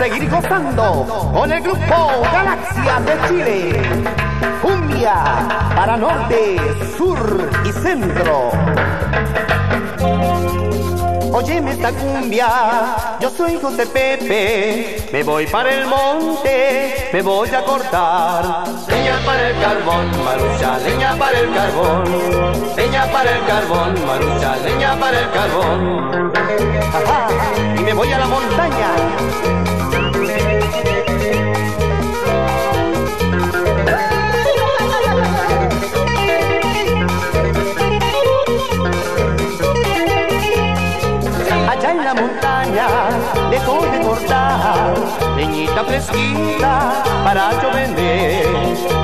seguir gozando con el grupo Galaxia de Chile. Cumbia para norte, sur y centro. Óyeme esta cumbia, yo soy José Pepe, me voy para el monte, me voy a cortar. Leña para el carbón, marucha, leña para el carbón. Leña para el carbón, marucha, leña para el carbón. Ajá, y me voy a la montaña. Leñita fresquita para yo vender,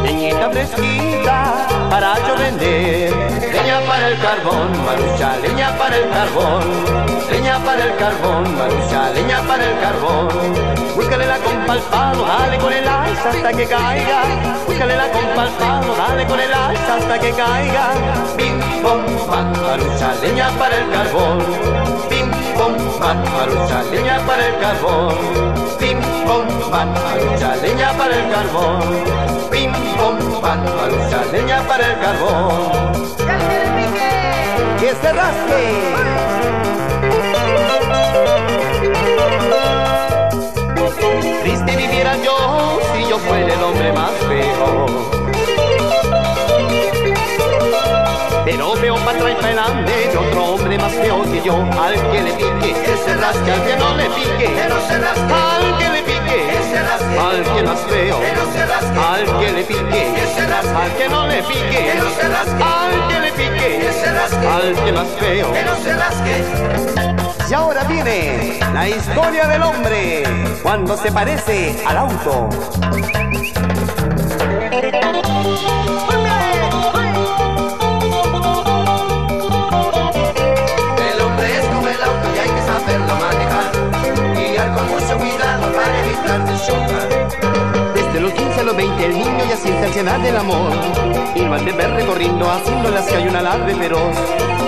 leñita fresquita para yo vender. Leña para el carbón, marucha, leña para el carbón. Leña para el carbón, marucha, leña para el carbón. Búscale la compa al palo, dale con el alza hasta que caiga. Búscale la compa al palo, dale con el alza hasta que caiga. Pim, pom, pam, marucha, leña para el carbón. Pom, pam, marucha, leña para el carbón. Pim, pom, pam, marucha, leña para el carbón. Pim, pom, pam, marucha, leña para el carbón. Que se rasque. Triste viviera yo si yo fuera el hombre más feo. Pero veo para atrás y para adelante de otro hombre más feo que yo. Al que le pique, Que se rasque, al que no le pique, que no se rasque. al que le pique, Que se rasque. al que más feo, Que no se rasque. al que le pique, Que se rasque. al que no le pique, Que no se rasque. al que le pique, Que se rasque. al que más feo. Que no se rasque. Y ahora viene la historia del hombre cuando se parece al auto. 20 el niño ya siente ansiedad del amor. Y va de ver recorriendo haciendo las que hay un alarde feroz.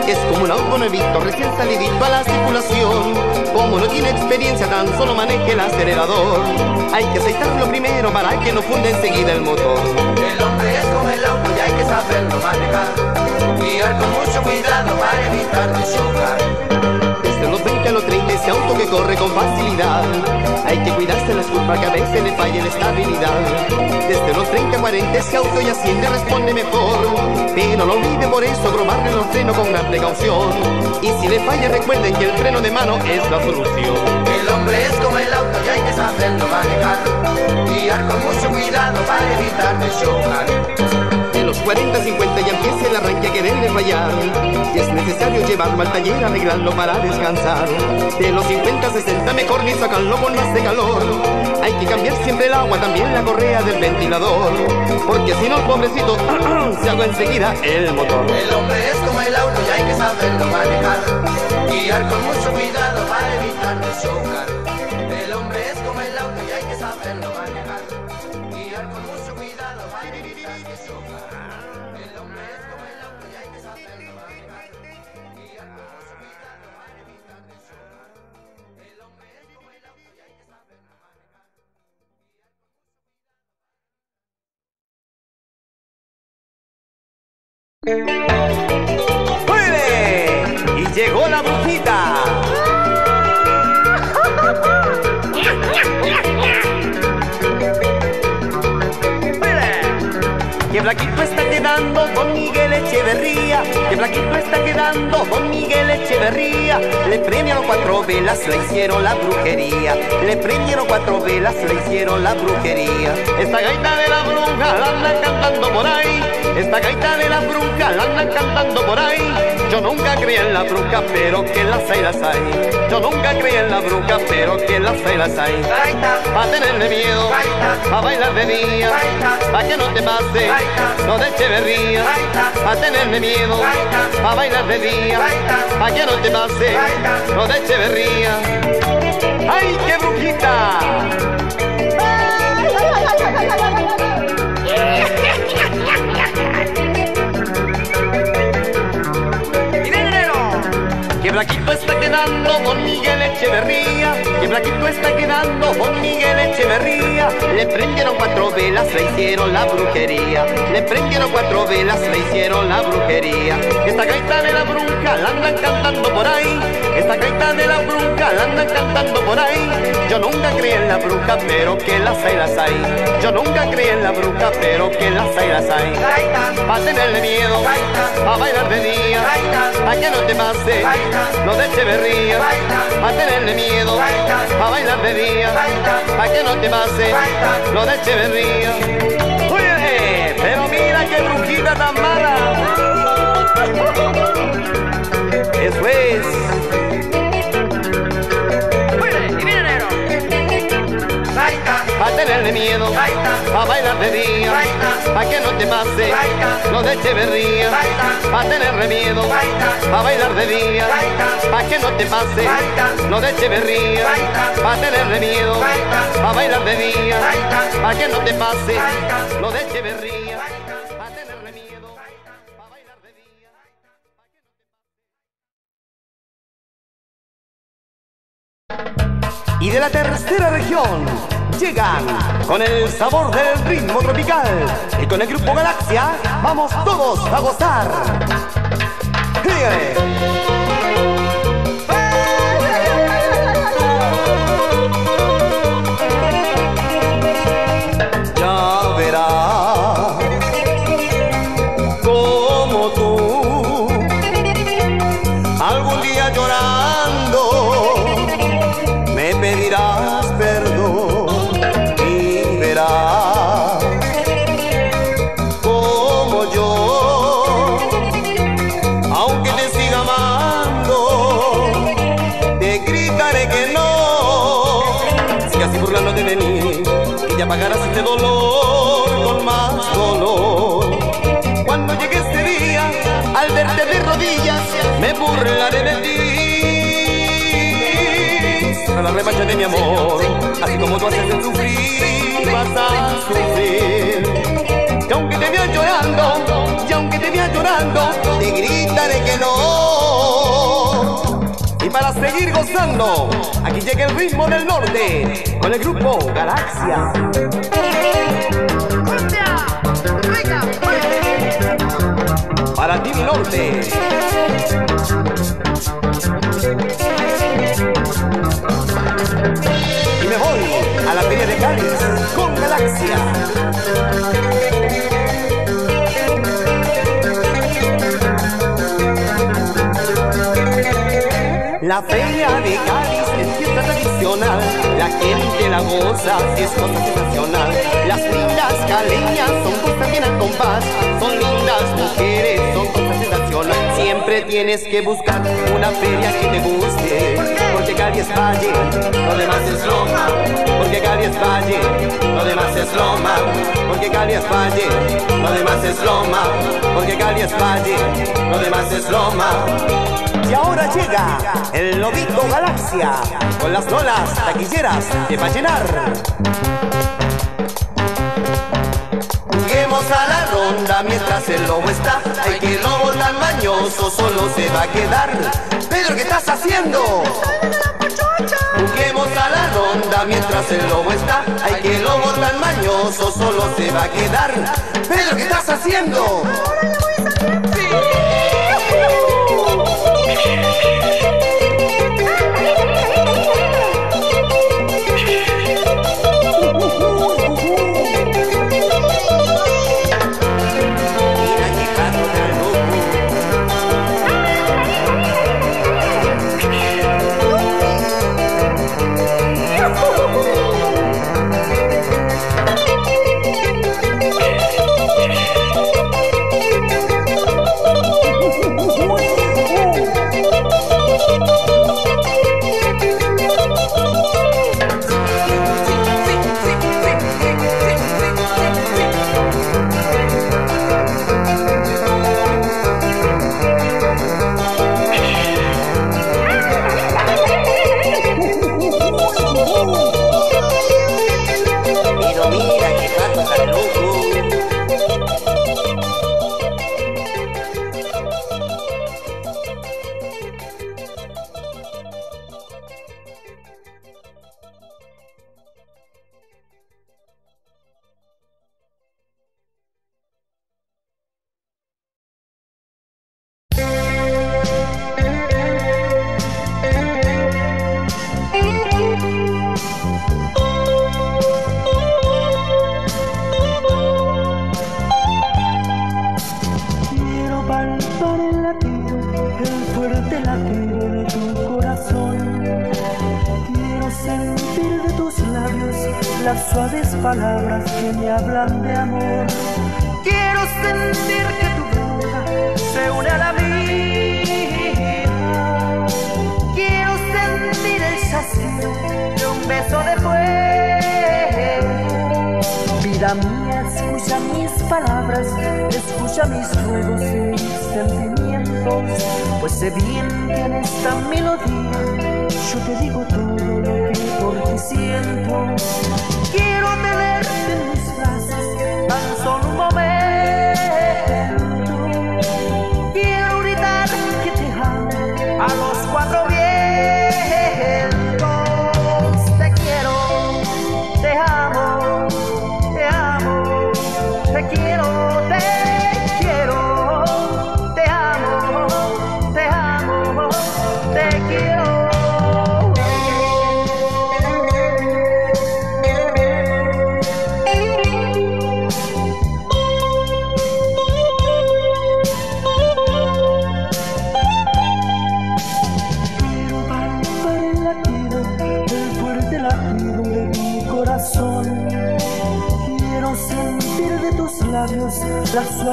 Es como un auto recién salidito a la circulación. Como no tiene experiencia tan solo maneje el acelerador. Hay que aceitarlo primero para que no funde enseguida el motor. El hombre es como el auto y hay que saberlo manejar. Guiar con mucho cuidado para evitar de chocar. Corre con facilidad. Hay que cuidarse las curvas que a veces le falla la estabilidad Desde los 30 a 40 ese auto ya siente responde mejor. Pero no olvide por eso cromarle los frenos con gran precaución. Y si le falla recuerden que el freno de mano es la solución. El hombre es como el auto y hay que saberlo manejar. Guiar con mucho cuidado para evitar de chocar. De los 40 a 50 ya empieza fallar. Y es necesario llevarlo al taller, arreglarlo para descansar. De los 50 a 60 mejor ni sacarlo con más de calor. Hay que cambiar siempre el agua, también la correa del ventilador. Porque si no el pobrecito se haga enseguida el motor. El hombre es como el auto y hay que saberlo manejar. Guiar con mucho cuidado para evitar chocar. Que Blaquito está quedando Don Miguel Echeverría. Que Blaquito está quedando Don Miguel Echeverría. Le premiaron cuatro velas, le hicieron la brujería. Le premiaron cuatro velas, le hicieron la brujería. Esta gaita de la bruja la andan cantando por ahí Esta gaita de la bruja la andan cantando por ahí. Yo nunca creí en la bruja, pero que las hay las hay. Yo nunca creí en la bruja, pero que las hay las hay. Gaita, Pa' tenerle miedo, pa' bailar de día, pa' que no te pase, no de Echeverría, pa' tenerle miedo, pa' bailar de día, pa' que no te pase, no de Echeverría. ¡Ay, qué brujita! Blaquito está quedando con Miguel Echeverría que flaquito está quedando Don Miguel Echeverría. Le prendieron cuatro velas, le hicieron la brujería. Le prendieron cuatro velas, le hicieron la brujería. Esta gaita de la bruja la andan cantando por ahí. Esta gaita de la bruja la andan cantando por ahí. Yo nunca creí en la bruja, pero que las hay, las hay. Yo nunca creí en la bruja, pero que las hay, las hay. Pa' tenerle miedo, pa' bailar de día, pa' que no te pase, no de Echeverría. Pa' tenerle miedo, pa' bailar de día, pa' que no te pase, lo de Echeverría. Oye, pero mira qué brujita tan mala. Eso es. Tenerle miedo, pa' bailar de día, pa' que no te pase lo de Echeverría. Pa' tenerle miedo, pa' bailar de día, pa' que no te pase lo de Echeverría. Pa' tenerle miedo, pa' bailar de día, pa' que no te pase lo de Echeverría. Y de la tercera región llegan con el sabor del ritmo tropical y con el grupo Galaxia vamos todos a gozar. Este dolor con más dolor. Cuando llegue este día, al verte de rodillas, me burlaré de ti. Para la revancha de mi amor, así como tú haces sufrir, vas a sufrir. Y aunque te veas llorando, y aunque te veas llorando, te gritaré que no. Para seguir gozando, aquí llega el ritmo del norte, con el grupo Galaxia. Para ti mi norte. Y me voy a la feria de Cáliz con Galaxia. La feria de Cáliz es fiesta tradicional, la gente la goza, si es cosa sensacional. Las lindas caleñas son cosas bien al compás, son lindas mujeres, son cosas sensacionales. Siempre tienes que buscar una feria que te guste, porque Cali es valle, lo demás es loma, porque Cali es valle, lo demás es loma, porque Cali es valle, lo demás es loma, porque Cali es valle, lo demás es loma. Y ahora llega el lobito Galaxia con las lolas taquilleras de Vallenar. Juguemos a la ronda mientras el lobo está. Ay, que el lobo tan mañoso solo se va a quedar. Pedro, ¿qué estás haciendo? Juguemos a la ronda mientras el lobo está. Ay, el lobo tan mañoso solo se va a quedar. Pedro, ¿qué estás haciendo? Palabras que me hablan de amor. Quiero sentir que tu boca se une a la mía. Quiero sentir el chasquido de un beso de fuego. Vida mía, escucha mis palabras, escucha mis ruegos y mis sentimientos, pues sé bien que en esta melodía yo te digo todo lo siento. Quiero tenerte en mis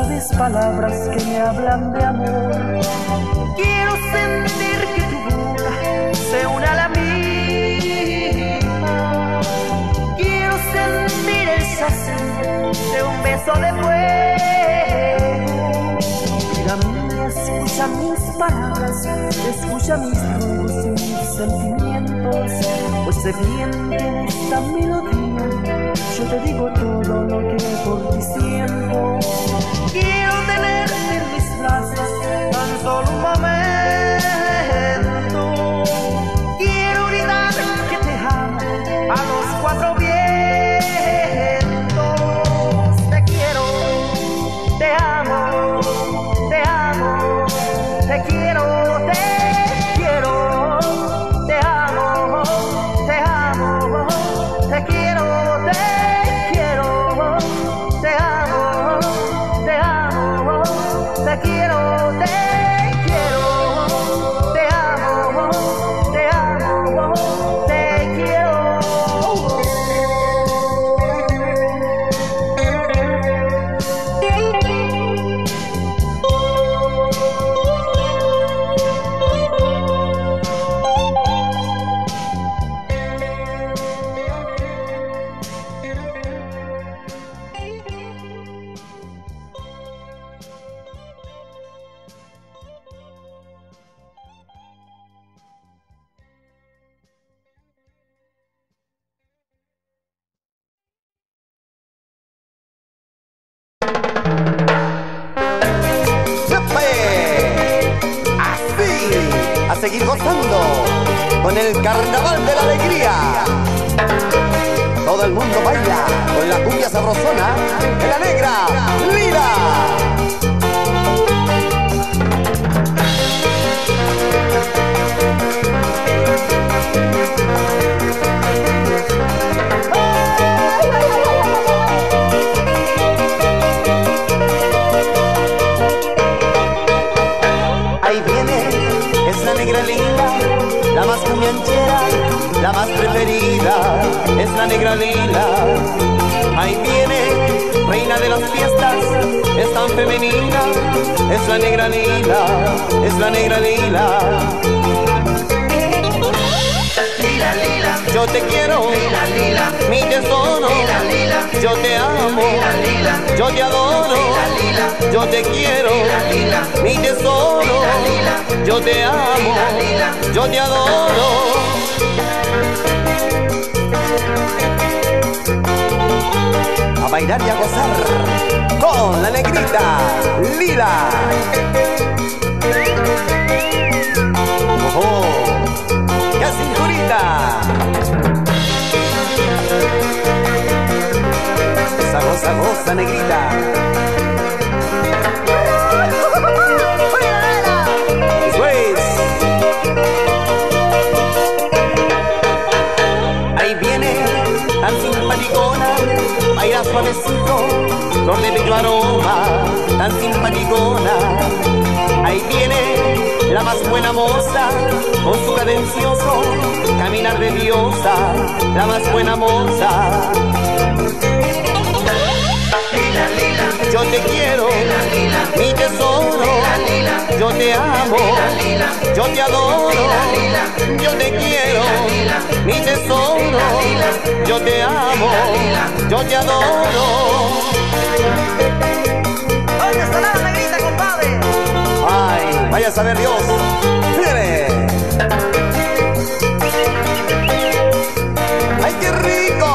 suaves palabras que me hablan de amor. Quiero sentir que tu boca se une a la mía. Quiero sentir el sazón de un beso de fuego. Vida mía, escucha mis palabras, escucha mis ruegos y mis sentimientos, pues sé bien que en esta melodía yo te digo todo lo que por ti siento. La negra Lila. Ahí viene, es la negra linda, la más cumbianchera, la más preferida, es la negra lila. Las fiestas, es tan femenina, es la negra lila, es la negra lila. Lila, lila, Yo te quiero, lila, lila, mi tesoro, lila, lila, yo te amo, lila, lila, yo te adoro, lila, yo te quiero, lila, mi tesoro, lila, yo te amo, lila, yo te adoro. A bailar y a gozar con la negrita lila. Ojo, ¡Qué cinturita! Esa goza, goza, negrita. Baila suavecito, donde bello aroma, tan simpaticona. Ahí viene la más buena moza, con su cadencioso caminar de diosa, la más buena moza. Yo te quiero, mi tesoro, yo te amo, yo te adoro, yo te quiero, mi tesoro, yo te amo, yo te adoro. ¿Dónde está la negrita, compadre? Ay, vaya a saber Dios. Fíjate. ¡Ay, qué rico!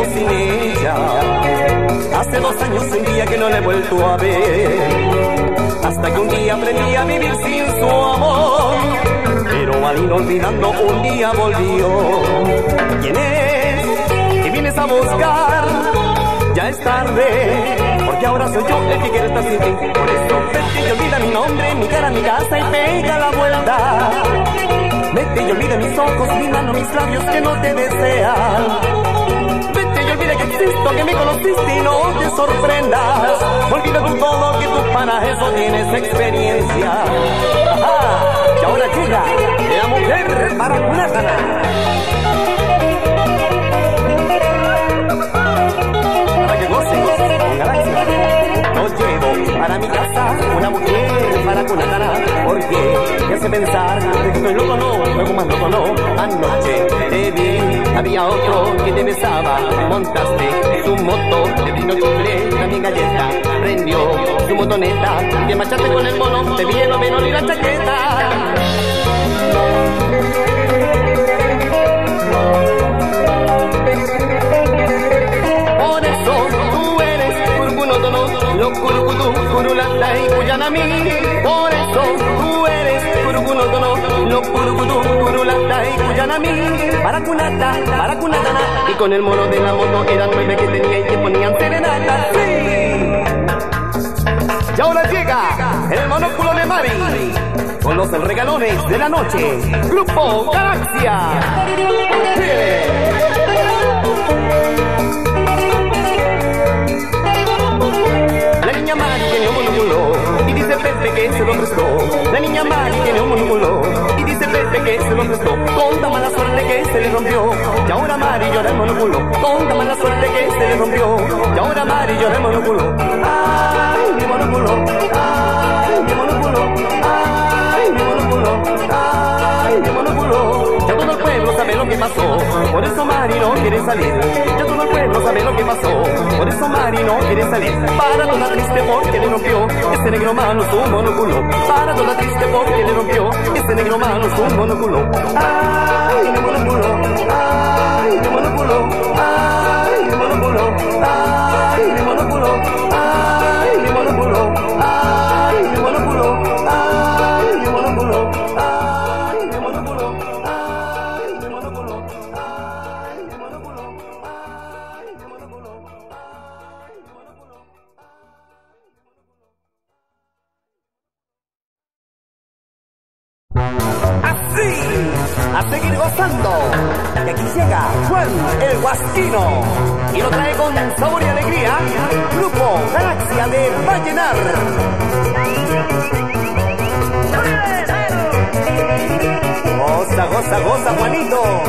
sin ella. Hace dos años un día que no la he vuelto a ver. Hasta que un día aprendí a vivir sin su amor. Pero al ir olvidando un día volvió. ¿Quién es? que vienes a buscar? Ya es tarde, porque ahora soy yo el que quiere estar sin ti. Por eso vete y olvida mi nombre, mi cara, mi casa y pega la vuelta. Vete y olvida mis ojos, mi mano, mis labios que no te desean. Existo, que me conociste y no te sorprendas. Olvida tú todo que tú para eso tienes experiencia. Ajá, y ahora llega montaste su moto, te vino chifle, también galleta, prendió tu motoneta, te machaste con el mono, te vi el menor y la chaqueta. Por eso tú eres Kurkunotono, lo Kurkutu, Kurulata y Kuyanami. Por eso tú eres Y para Kunatana. Y con el mono de la moto eran nueve que tenía y que ponían serenata. Y ahora llega el monóculo de Mari. Con los regalones de la noche. Grupo Galaxia. La niña Mari tiene un monóculo y dice Pepe que se lo prestó. Con tan mala suerte que se le rompió. Y ahora Mari llora el monóculo. Con tan mala suerte que se le rompió. Y ahora Mari llora el monóculo. Ay, mi monóculo. Ay, mi monóculo. Ay, mi. Ay, mi monóculo. Ya todo el pueblo sabe lo que pasó. Por eso Mari no quiere salir. Ya todo el pueblo sabe lo que pasó. Por eso Mari no quiere salir. Para toda triste porque le rompió ese negro malo su monóculo. Para toda triste porque le rompió ese negro malo su monóculo. Ay, mi monóculo. Ay, mi monóculo. Ay, mi monóculo. Ay, mi monóculo. Ay, mi seguir gozando. Y aquí llega Juan el Guasquino. Y lo trae con sabor y alegría. Grupo Galaxia de Vallenar. Goza, goza, goza, Juanito.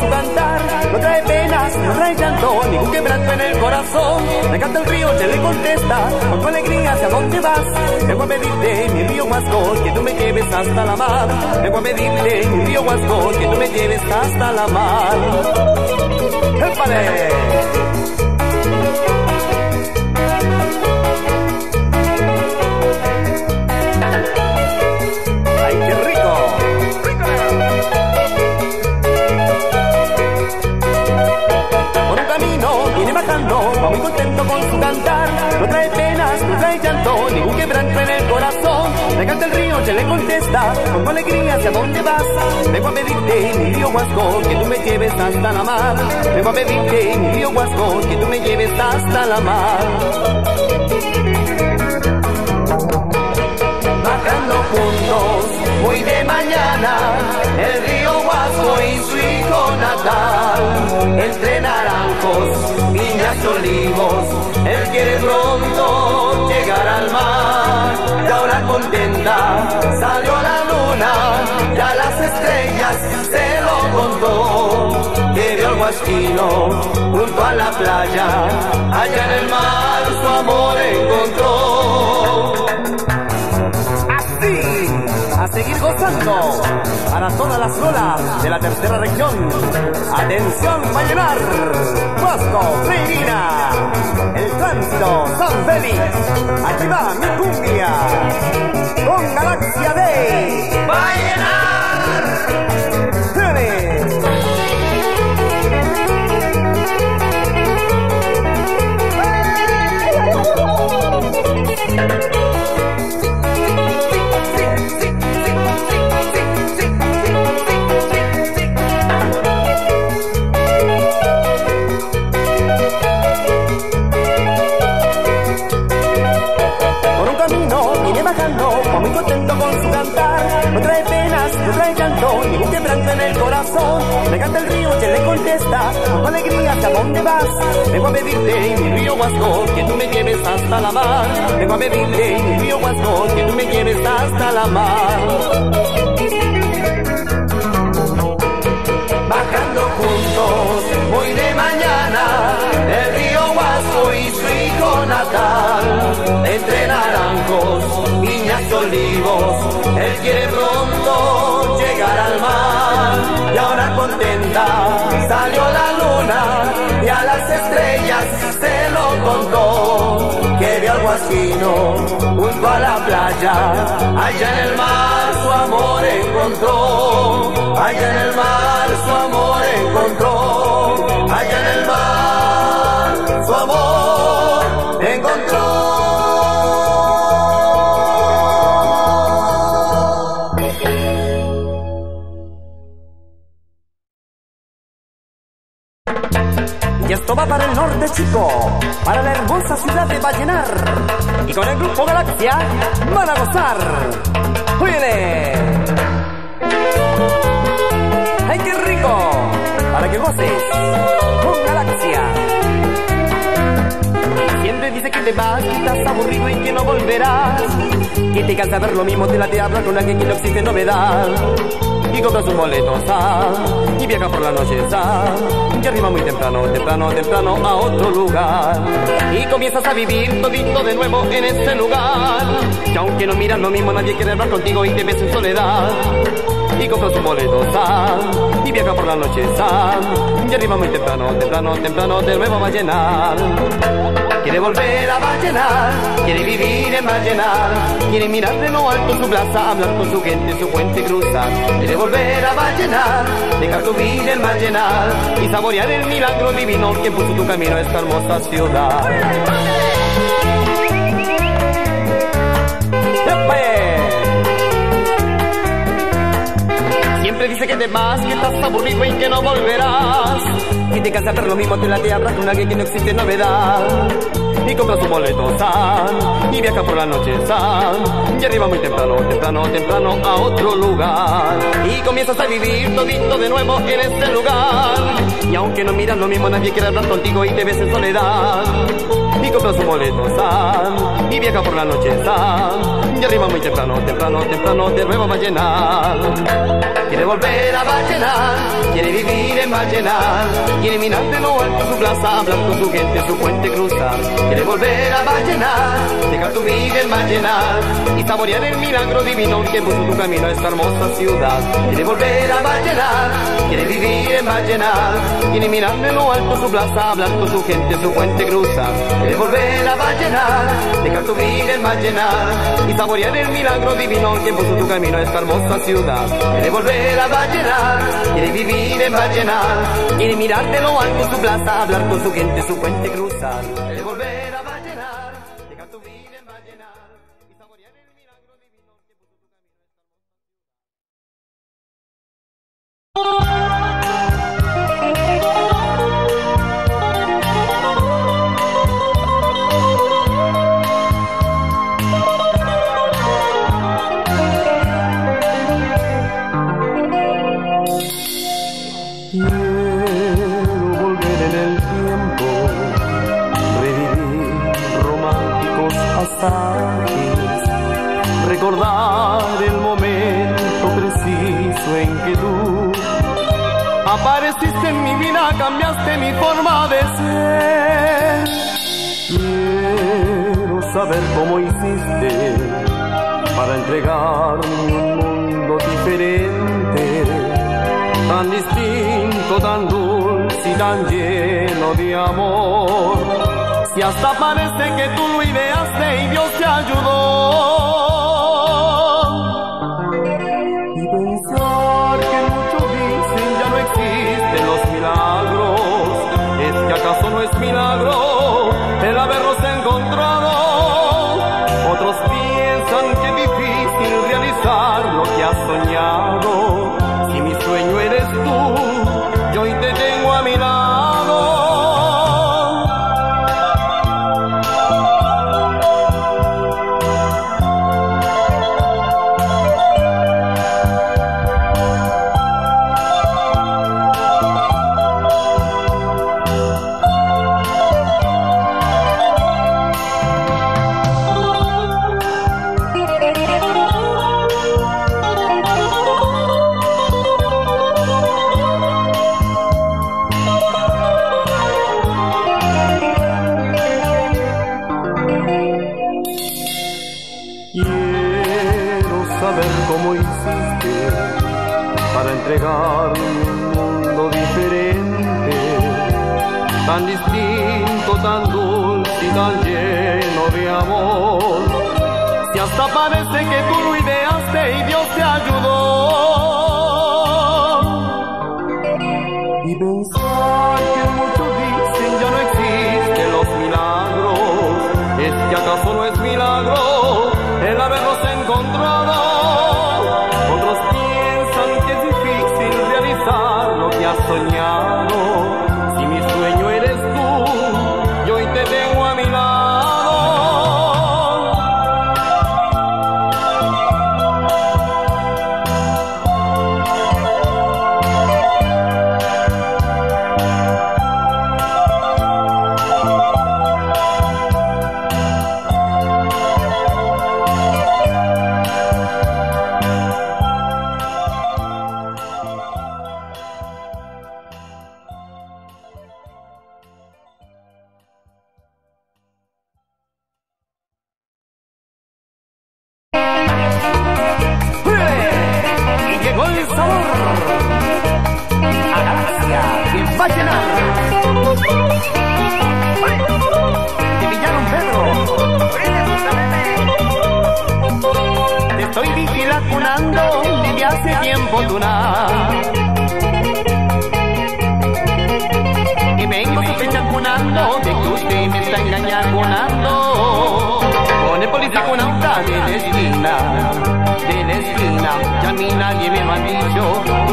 Su cantar. No trae penas, no trae llanto, ningún quebranto en el corazón. Me canta el río, se le contesta, con tu alegría hacia dónde vas. Vengo a pedirte, mi río Huasco, que tú me lleves hasta la mar. Vengo a pedirte, mi río Huasco, que tú me lleves hasta la mar. ¡Épale! Muy contento con su cantar. No trae penas, no trae llanto, ningún quebranto en el corazón. Le canta el río, se le contesta, con alegría hacia dónde vas. Vengo a pedirte, mi río Huasco, que tú me lleves hasta la mar. Vengo a pedirte, mi río Huasco, que tú me lleves hasta la mar. Bajando juntos, muy de mañana, el río Huasco y su hijo natal, entre naranjos olivos, él quiere pronto llegar al mar. Y ahora contenta salió la luna, ya las estrellas se lo contó. Que vio el guasquino junto a la playa, allá en el mar su amor encontró. Seguir gozando para todas las olas de la tercera región. Atención, Vallenar, Huasco, Freirina, el tránsito, San Félix. Aquí va mi cumbia con Galaxia Day. Vallenar. Me canta el río, que le contesta con alegría hacia dónde vas. Vengo a pedirte, mi río Huasco, que tú me lleves hasta la mar. Vengo a pedirte, mi río Huasco, que tú me lleves hasta la mar. Bajando juntos, muy de mañana, natal. Entre naranjos, viñas olivos, él quiere pronto llegar al mar. Y ahora contenta salió la luna y a las estrellas se lo contó. Que vio al guasquino junto a la playa. Allá en el mar su amor encontró. Allá en el mar su amor encontró. Allá en el mar su amor va para la hermosa ciudad de Vallenar. Y con el grupo Galaxia van a gozar. ¡Oye! ¡Ay, qué rico! Para que goces con Galaxia. Siempre dice que te vas, que estás aburrido y que no volverás. Que te cansa ver lo mismo, te la te habla con alguien que no existe novedad y compra sus boletos ah, y viaja por la noche ah, y arriba muy temprano, temprano, temprano a otro lugar. Y comienzas a vivir todito de nuevo en ese lugar. Que aunque no miras lo mismo nadie quiere hablar contigo y te ves en soledad. Y compra sus boletos ah, y viaja por la noche ah, y arriba muy temprano, temprano, temprano de nuevo va a llenar Quiere volver a Vallenar, quiere vivir en Vallenar, quiere mirar de lo alto su plaza, hablar con su gente, su puente cruzar. Quiere volver a Vallenar, dejar tu vida en Vallenar y saborear el milagro divino que puso tu camino a esta hermosa ciudad. Siempre dice que te vas, que estás aburrido y que no volverás. Y te cansa ver lo mismo, te la te hablas con alguien que no existe novedad. Y compra su boleto, san, y viaja por la noche, san. Y arriba muy temprano, temprano, temprano a otro lugar. Y comienzas a vivir todito de nuevo en ese lugar. Y aunque no miras lo mismo, nadie quiere hablar contigo y te ves en soledad y compra su boleto san y viaja por la noche san y arriba muy temprano, temprano, temprano de nuevo va a llenar. Quiere volver a Vallenar, quiere vivir en Vallenar, quiere mirar de lo alto su plaza, hablar con su gente, su puente cruzar. Quiere volver a Vallenar, dejar tu vida en Vallenar y saborear el milagro divino que puso tu camino a esta hermosa ciudad. Quiere volver a Vallenar, quiere vivir en Vallenar, quiere mirar de lo alto su plaza, hablar con su gente, su puente cruzar. Quiere volver a Vallenar, dejar tu vida en Vallenar y saborear el milagro divino que puso tu camino a esta hermosa ciudad. Quiere volver a Vallenar, quiere vivir en Vallenar, quiere mirar de lo alto su plaza, hablar con su gente, su puente cruzar. Quiere volver a Vallenar, dejar tu vida en Vallenar. Y el momento preciso en que tú apareciste en mi vida, cambiaste mi forma de ser. Quiero saber cómo hiciste para entregarme un mundo diferente tan distinto, tan dulce y tan lleno de amor. Si hasta parece que tú lo ideaste y Dios te ayudó. ¿Es que acaso no es milagro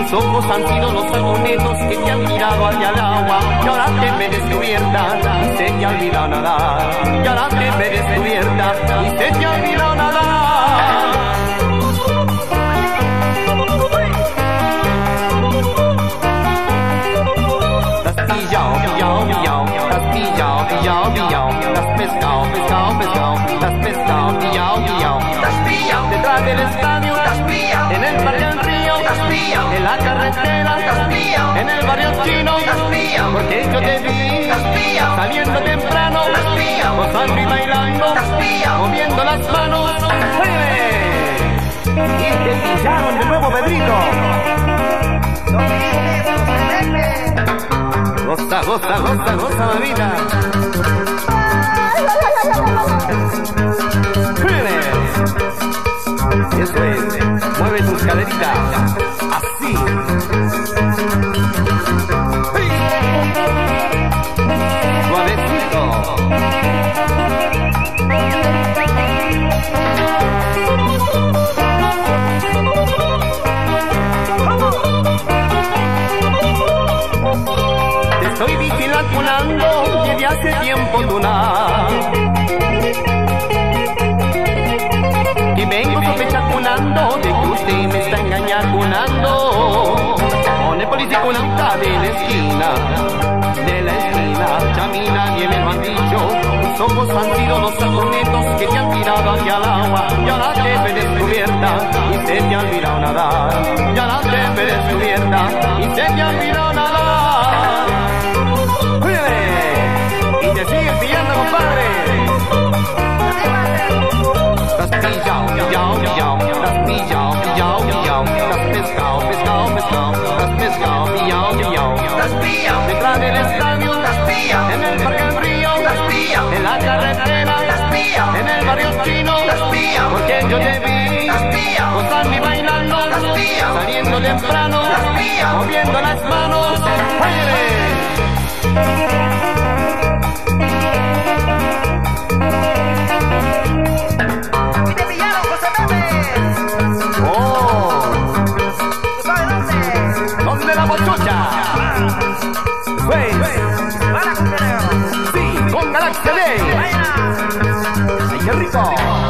Tus ojos han sido los agunetos que te han tirado hacia el agua. Y ahora te me descubierta y se te olvidado nadar. Y ahora te me descubierta y se te olvidado nadar. Las pillao, pillao, pillao, las pillao, pillao, pillao, las pescado, has pescado, pillao, pillao. Estás pillao, Detrás del estadio, estás pillao, en el parque pillao, en la carretera, pillao, en el barrio chino, pillao, porque yo te vi pillao, saliendo temprano, pillao, gozando y bailando, pillao. moviendo las manos. ¡Mueve! Y te pillaron de nuevo, Pedrito. Goza, goza, goza, goza, mamita. Mueve tus caderitas. Así. Te estoy vigilando desde hace tiempo tunar. Policía con la de la esquina, de la esquina, ya a mí nadie me lo ha dicho. Han sido los atormentos que te han tirado hacia el agua. Ya la te descubierta y se te ha olvidado nadar. Ya la te descubierta y se te ha olvidado pillao, detrás del estadio, pillao, en el parque del río, pillao, en la carretera, pillao, en el barrio chino, pillao, porque yo te vi pillao, gozando y bailando, pillao, saliendo temprano, pillao. moviendo las manos, ¡Muévele! Vaya. ¡Ay, qué rico!